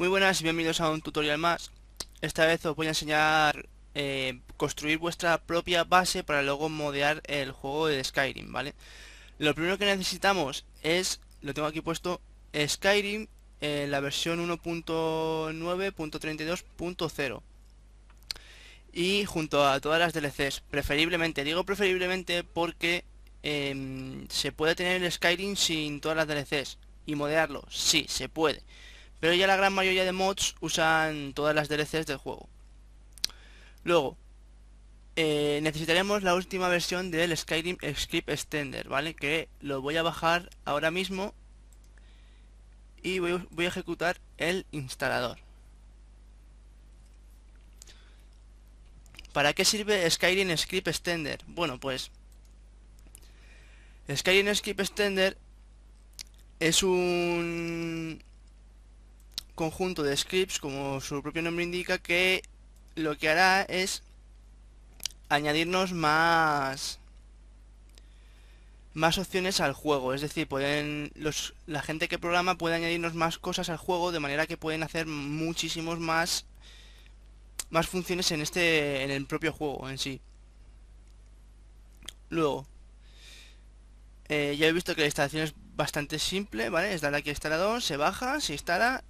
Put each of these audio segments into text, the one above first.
Muy buenas y bienvenidos a un tutorial más. Esta vez os voy a enseñar eh, construir vuestra propia base para luego modear el juego de Skyrim, ¿vale? Lo primero que necesitamos es, lo tengo aquí puesto, Skyrim en la versión 1.9.32.0 y junto a todas las DLCs, preferiblemente, digo preferiblemente porque em, se puede tener el Skyrim sin todas las DLCs y modearlo, sí, se puede pero ya la gran mayoría de mods usan todas las DLCs del juego. Luego, eh, necesitaremos la última versión del Skyrim Script Extender, ¿vale? Que lo voy a bajar ahora mismo y voy, voy a ejecutar el instalador. ¿Para qué sirve Skyrim Script Extender? Bueno, pues Skyrim Script Extender es un conjunto de scripts, como su propio nombre indica, que lo que hará es añadirnos más más opciones al juego, es decir, pueden los la gente que programa puede añadirnos más cosas al juego de manera que pueden hacer muchísimos más más funciones en este en el propio juego en sí. Luego eh, ya he visto que la instalación es bastante simple, ¿vale? Es darle aquí a instalador, se baja, se instala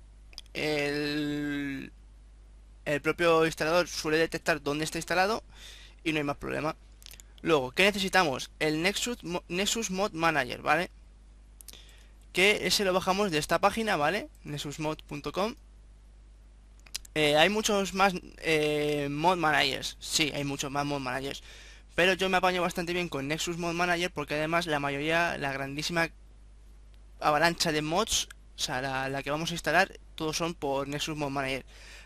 el, el propio instalador suele detectar dónde está instalado y no hay más problema. Luego, ¿qué necesitamos? El Nexus, Nexus Mod Manager, ¿vale? Que ese lo bajamos de esta página, ¿vale? nexusmod.com eh, Hay muchos más eh, mod managers, sí, hay muchos más mod managers Pero yo me apaño bastante bien con Nexus Mod Manager porque además la mayoría, la grandísima avalancha de mods o sea, la, que vamos a instalar, todos son por Nexus Mod Manager.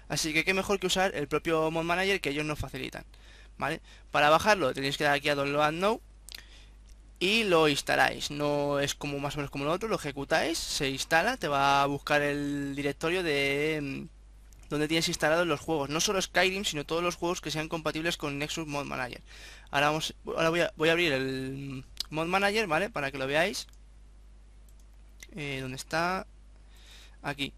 Así que qué mejor que usar el propio Mod Manager que ellos nos facilitan. ¿Vale? Para bajarlo tenéis que dar aquí a Download Now y lo instaláis. No es como más o menos como lo otro, lo ejecutáis, se instala, te va a buscar el directorio de mm, donde tienes instalados los juegos. No solo Skyrim, sino todos los juegos que sean compatibles con Nexus Mod Manager. Ahora, vamos, ahora voy, a, voy a abrir el Mod Manager, ¿vale? Para que lo veáis. Eh, ¿Dónde está? Aquí.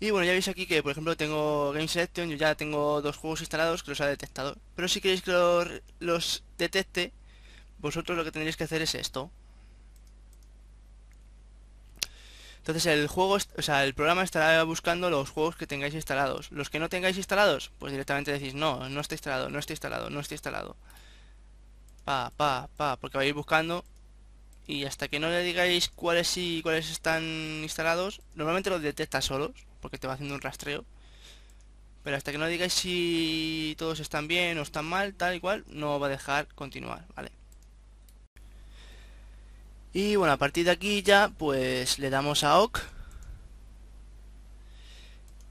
Y bueno, ya veis aquí que, por ejemplo, tengo Game Selection, yo ya tengo dos juegos instalados que los ha detectado. Pero si queréis que los, detecte, vosotros lo que tendréis que hacer es esto. Entonces el juego, o sea, el programa estará buscando los juegos que tengáis instalados. Los que no tengáis instalados, pues directamente decís, no, no está instalado, no está instalado, no está instalado. Pa, pa, pa, porque vais buscando y hasta que no le digáis cuáles sí y cuáles están instalados, normalmente los detecta solos, porque te va haciendo un rastreo. Pero hasta que no digáis si todos están bien o están mal, tal y cual, no va a dejar continuar, ¿vale? Y bueno, a partir de aquí ya, pues le damos a OK.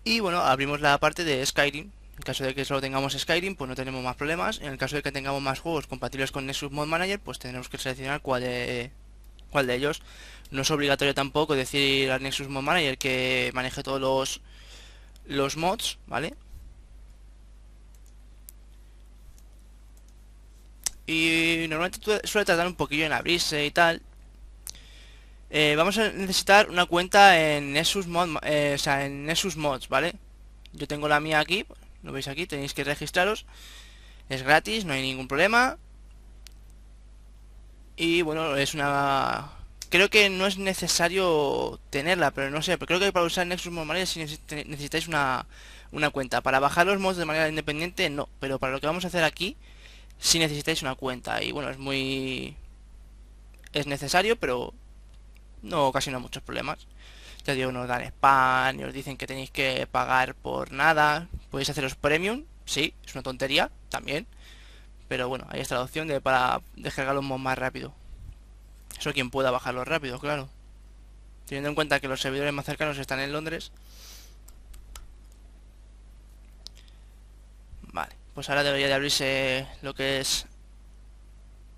Y bueno, abrimos la parte de Skyrim. En caso de que solo tengamos Skyrim, pues no tenemos más problemas. En el caso de que tengamos más juegos compatibles con Nexus Mod Manager, pues tendremos que seleccionar cuál de, cuál de ellos. No es obligatorio tampoco decir al Nexus Mod Manager que maneje todos los, los mods, ¿vale? Y normalmente suele tardar un poquillo en abrirse y tal. Eh, vamos a necesitar una cuenta en Nexus Mod, eh, o sea, en Nexus Mods, ¿vale? Yo tengo la mía aquí, lo veis aquí, tenéis que registraros. Es gratis, no hay ningún problema. Y bueno, es una... Creo que no es necesario tenerla, pero no sé, pero creo que para usar Nexus Mod Manager necesitáis una, una cuenta. Para bajar los mods de manera independiente, no. Pero para lo que vamos a hacer aquí, sí necesitáis una cuenta. Y bueno, es muy... Es necesario, pero no ocasiona muchos problemas. Ya digo, nos dan spam y os dicen que tenéis que pagar por nada. Podéis haceros premium, sí, es una tontería, también. Pero bueno, ahí está la opción de para descargar los mods más rápido. Eso quien pueda bajarlo rápido, claro. Teniendo en cuenta que los servidores más cercanos están en Londres. Vale, pues ahora debería de abrirse lo que es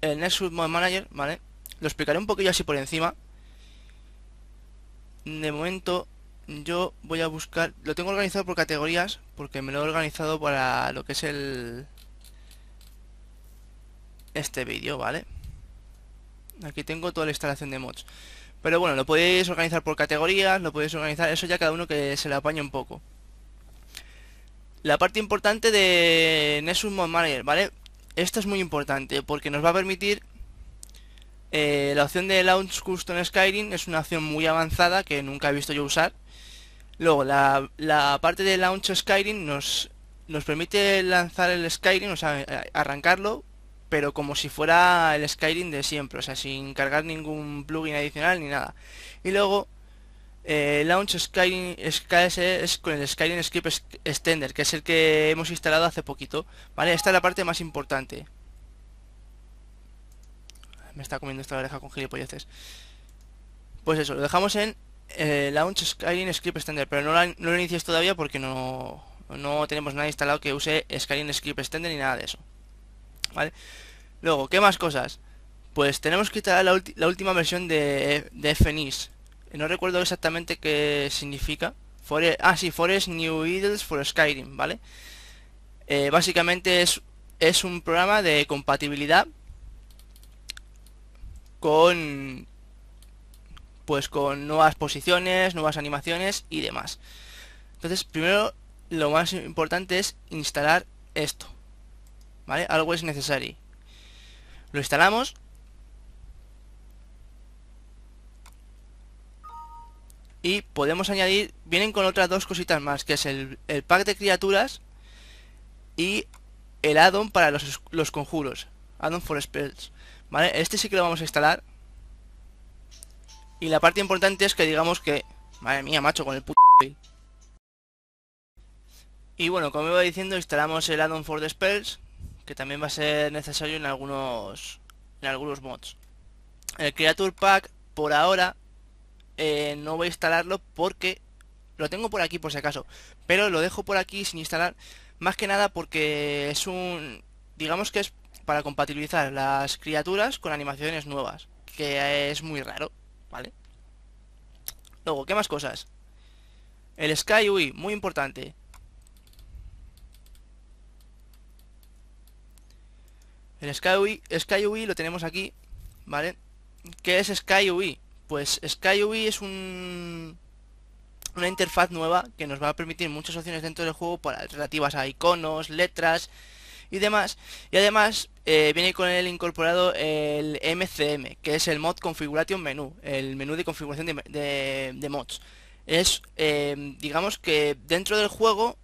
el Nexus Mod Manager, ¿vale? Lo explicaré un poquillo así por encima. De momento yo voy a buscar... Lo tengo organizado por categorías porque me lo he organizado para lo que es el este vídeo, ¿vale? Aquí tengo toda la instalación de mods. Pero bueno, lo podéis organizar por categorías, lo podéis organizar, eso ya cada uno que se le apañe un poco. La parte importante de Nessus Mod Manager, ¿vale? Esto es muy importante porque nos va a permitir eh, la opción de Launch Custom Skyrim es una opción muy avanzada que nunca he visto yo usar. Luego, la, la parte de Launch Skyrim nos, nos permite lanzar el Skyrim, o sea, arrancarlo pero como si fuera el Skyrim de siempre, o sea, sin cargar ningún plugin adicional ni nada. Y luego, eh, Launch Skyrim es con el Skyrim Script Extender, que es el que hemos instalado hace poquito. ¿Vale? Esta es la parte más importante. Me está comiendo esta oreja con gilipolleces. Pues eso, lo dejamos en eh, Launch Skyrim Script Extender, pero no, no lo inicies todavía porque no, no tenemos nada instalado que use Skyrim Script Extender ni nada de eso. Luego, ¿qué más cosas? Pues tenemos que instalar la, última versión de, de FNIS. No recuerdo exactamente qué significa. ah, sí, Forest New Idols for Skyrim, ¿vale? Eh, básicamente es, es un programa de compatibilidad con pues con nuevas posiciones, nuevas animaciones y demás. Entonces, primero lo más importante es instalar esto. ¿Vale? Algo es necesario. Lo instalamos. Y podemos añadir, vienen con otras dos cositas más, que es el, pack de criaturas y el addon para los, los conjuros. Addon for spells. ¿Vale? Este sí que lo vamos a instalar. Y la parte importante es que digamos que... Madre mía, macho, con el puto... Y bueno, como iba diciendo, instalamos el addon for the spells, que también va a ser necesario en algunos en algunos mods. El Creature Pack por ahora eh, no voy a instalarlo porque lo tengo por aquí por si acaso, pero lo dejo por aquí sin instalar más que nada porque es un digamos que es para compatibilizar las criaturas con animaciones nuevas, que es muy raro, ¿vale? Luego, ¿qué más cosas? El Sky UI, muy importante. El SkyUI, SkyUI lo tenemos aquí, ¿vale? ¿Qué es SkyUI? Pues SkyUI es un, una interfaz nueva que nos va a permitir muchas opciones dentro del juego para, relativas a iconos, letras y demás. Y además eh, viene con el incorporado el MCM, que es el Mod Configuration Menu, el menú de configuración de, mods. Es, eh, digamos que dentro del juego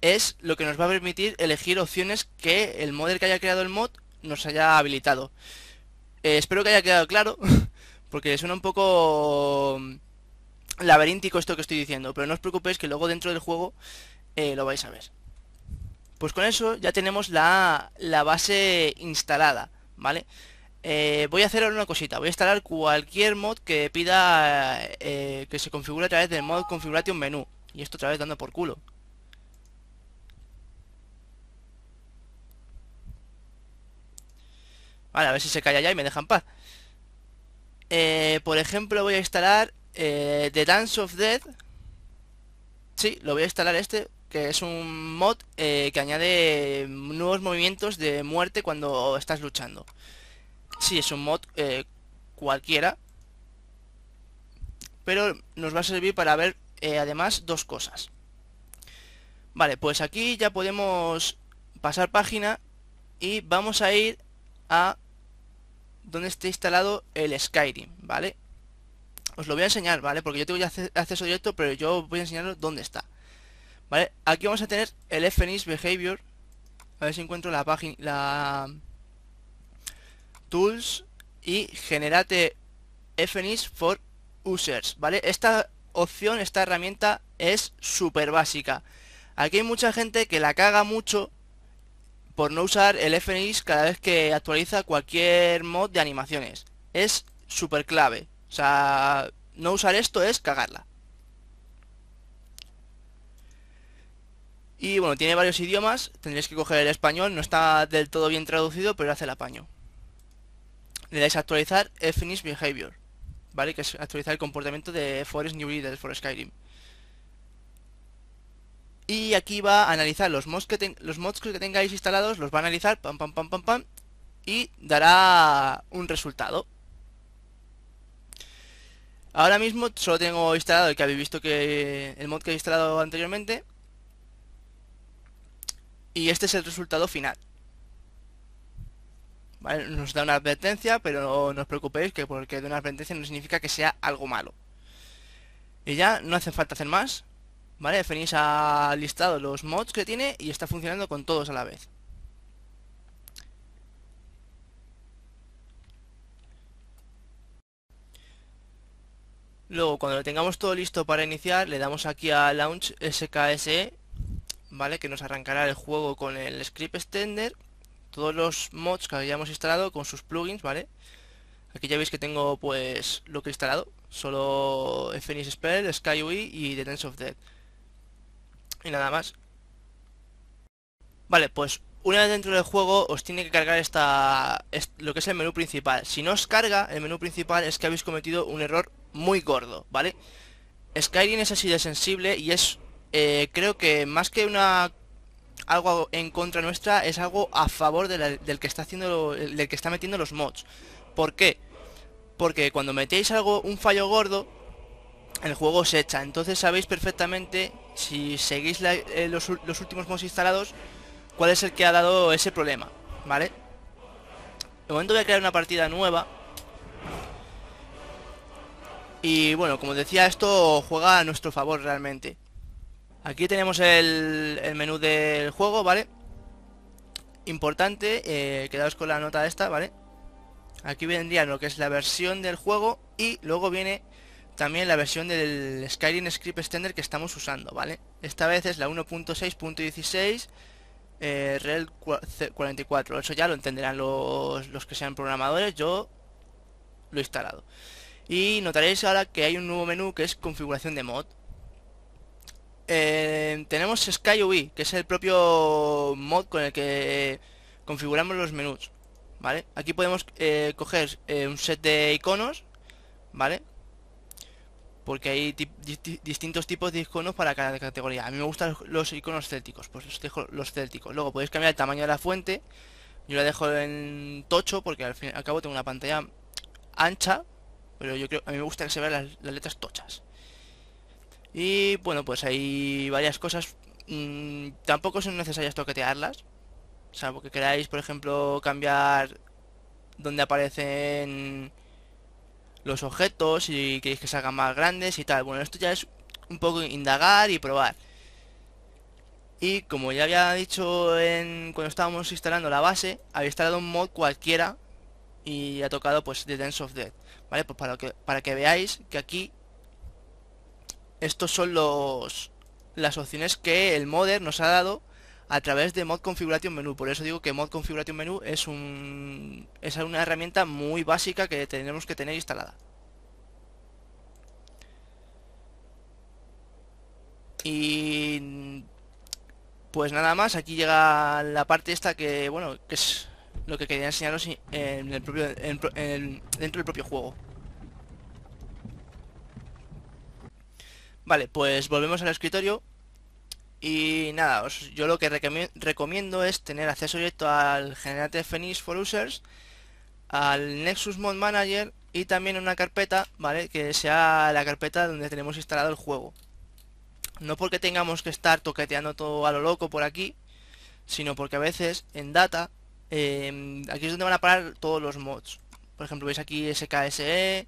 es lo que nos va a permitir elegir opciones que el modder que haya creado el mod nos haya habilitado. Eh, espero que haya quedado claro, porque suena un poco mm, laberíntico esto que estoy diciendo, pero no os preocupéis que luego dentro del juego eh, lo vais a ver. Pues con eso ya tenemos la, base instalada, ¿vale? Eh, voy a hacer ahora una cosita, voy a instalar cualquier mod que pida que se configure a través del mod configuration menú. Y esto otra vez dando por culo. Vale, a ver si se calla ya y me dejan paz. Eh, por ejemplo, voy a instalar eh, The Dance of Death. Sí, lo voy a instalar este, que es un mod eh, que añade nuevos movimientos de muerte cuando estás luchando. Sí, es un mod cualquiera. Pero nos va a servir para ver además dos cosas. Vale, pues aquí ya podemos pasar página y vamos a ir a donde esté instalado el Skyrim, ¿vale? Os lo voy a enseñar, ¿vale? Porque yo tengo ya acceso directo, pero yo voy a enseñaros dónde está. ¿Vale? Aquí vamos a tener el FNIS Behavior. A ver si encuentro la página, la Tools y Generate FNIS for Users, ¿vale? Esta opción, esta herramienta es súper básica. Aquí hay mucha gente que la caga mucho por no usar el FNIS cada vez que actualiza cualquier mod de animaciones. Es súper clave. O sea, no usar esto es cagarla. Y bueno, tiene varios idiomas, tendréis que coger el español, no está del todo bien traducido, pero hace el apaño. Le dais a actualizar FNIS Behavior, ¿vale? Que es actualizar el comportamiento de Forest New Leaders for Skyrim y aquí va a analizar los mods que, los mods que tengáis instalados, los va a analizar, pam, pam, pam, pam, pam, y dará un resultado. Ahora mismo solo tengo instalado el que habéis visto que el mod que he instalado anteriormente y este es el resultado final. Nos da una advertencia, pero no os preocupéis que porque de una advertencia no significa que sea algo malo. Y ya no hace falta hacer más. ¿Vale? Fenix ha listado los mods que tiene y está funcionando con todos a la vez. Luego, cuando lo tengamos todo listo para iniciar, le damos aquí a Launch SKSE, ¿vale? Que nos arrancará el juego con el script extender, todos los mods que hayamos instalado con sus plugins, ¿vale? Aquí ya veis que tengo pues lo que he instalado, solo Phoenix Spell, SkyUI y The Dance of Death. Y nada más. Vale, pues una vez dentro del juego os tiene que cargar esta lo que es el menú principal. Si no os carga el menú principal es que habéis cometido un error muy gordo, ¿vale? Skyrim es así de sensible y es, eh, creo que más que una algo en contra nuestra, es algo a favor del que está haciendo, del que está metiendo los mods. ¿Por qué? Porque cuando metéis algo, un fallo gordo, el juego se echa. Entonces sabéis perfectamente, si seguís eh, los, últimos mods instalados, cuál es el que ha dado ese problema, ¿vale? De momento voy a crear una partida nueva y bueno, como decía, esto juega a nuestro favor realmente. Aquí tenemos el, menú del juego, ¿vale? Importante, eh, quedaos con la nota esta, ¿vale? Aquí vendría lo que es la versión del juego y luego viene también la versión del Skyrim Script Extender que estamos usando, ¿vale? Esta vez es la 1.6.16 eh, REL 44. Eso ya lo entenderán los, los que sean programadores, yo lo he instalado. Y notaréis ahora que hay un nuevo menú que es configuración de mod. Eh, tenemos SkyUI, que es el propio mod con el que configuramos los menús. ¿Vale? Aquí podemos eh, coger eh, un set de iconos, ¿vale? Porque hay distintos tipos de iconos para cada categoría. A mí me gustan los, iconos célticos, pues los dejo los célticos. Luego podéis cambiar el tamaño de la fuente. Yo la dejo en tocho porque al fin y al cabo tengo una pantalla ancha pero yo creo, a mí me gusta que se vean las, letras tochas. Y bueno, pues hay varias cosas. Mm, tampoco son necesarias toquetearlas. Salvo que queráis, por ejemplo, cambiar donde aparecen los objetos y queréis que se hagan más grandes y tal. Bueno, esto ya es un poco indagar y probar. Y como ya había dicho cuando estábamos instalando la base, había instalado un mod cualquiera y ha tocado pues The Dance of Death. ¿Vale? Pues para que, para que veáis que aquí estos son los las opciones que el modder nos ha dado a través de Mod Configuration Menu. Por eso digo que Mod Configuration Menu es un es una herramienta muy básica que tenemos que tener instalada. Y pues nada más, aquí llega la parte esta que bueno, que es lo que quería enseñaros en el propio, dentro del propio juego. Vale, pues volvemos al escritorio y nada, yo lo que recomiendo es tener acceso directo al Generative Phoenix for Users, al Nexus Mod Manager y también una carpeta, ¿vale? Que sea la carpeta donde tenemos instalado el juego. No porque tengamos que estar toqueteando todo a lo loco por aquí, sino porque a veces en data Em, aquí es donde van a parar todos los mods. Por ejemplo, veis aquí SKSE,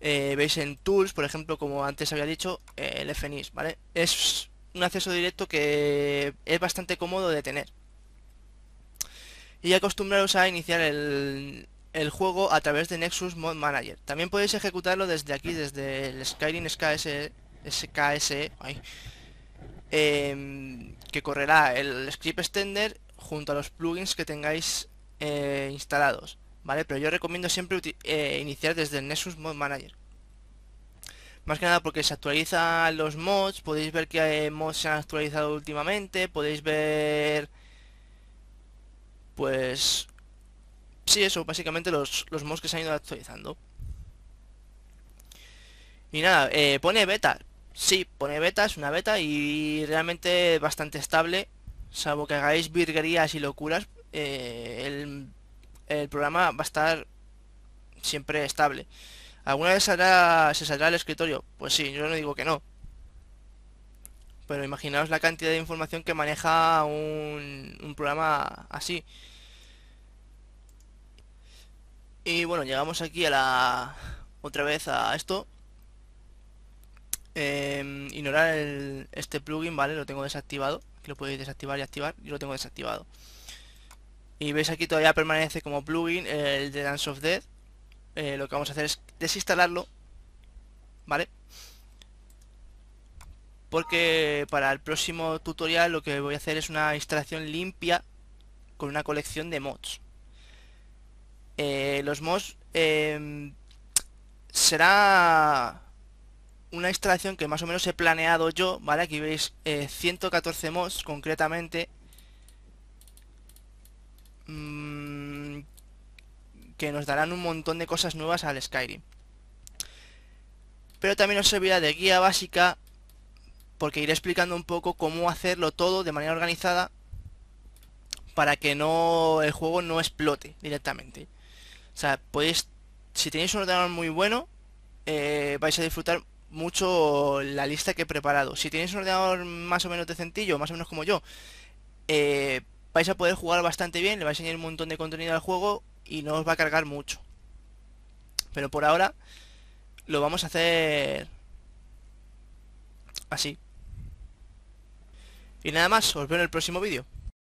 eh, veis en Tools, por ejemplo, como antes había dicho, el FNIS, ¿vale? Es un acceso directo que es bastante cómodo de tener. Y acostumbraros a iniciar el, juego a través de Nexus Mod Manager. También podéis ejecutarlo desde aquí, desde el Skyrim SKS, SKSE, em, que correrá el script extender junto a los plugins que tengáis eh, instalados, ¿vale? Pero yo recomiendo siempre eh, iniciar desde el Nexus Mod Manager. Más que nada porque se actualizan los mods, podéis ver que mods se han actualizado últimamente, podéis ver... Pues... Sí, eso, básicamente los, mods que se han ido actualizando. Y nada, eh, pone beta. Sí, pone beta, es una beta y realmente bastante estable salvo que hagáis virguerías y locuras, eh, el, programa va a estar siempre estable. ¿Alguna vez saldrá, se saldrá el escritorio? Pues sí, yo no digo que no. Pero imaginaos la cantidad de información que maneja un, programa así. Y bueno, llegamos aquí a la... otra vez a esto. Em, ignorar este plugin, ¿vale? Lo tengo desactivado. Lo podéis desactivar y activar. Y lo tengo desactivado. Y veis aquí todavía permanece como plugin el de Dance of Death. Eh, lo que vamos a hacer es desinstalarlo. ¿Vale? Porque para el próximo tutorial lo que voy a hacer es una instalación limpia con una colección de mods. Eh, los mods em, será una instalación que más o menos he planeado yo, ¿vale? Aquí veis 114 eh, mods concretamente. Mm, que nos darán un montón de cosas nuevas al Skyrim. Pero también os servirá de guía básica porque iré explicando un poco cómo hacerlo todo de manera organizada para que no el juego no explote directamente. O sea, podéis, si tenéis un ordenador muy bueno, eh, vais a disfrutar mucho la lista que he preparado. Si tenéis un ordenador más o menos decentillo, más o menos como yo, eh, vais a poder jugar bastante bien, le vais a añadir un montón de contenido al juego y no os va a cargar mucho. Pero por ahora lo vamos a hacer así. Y nada más, os veo en el próximo vídeo.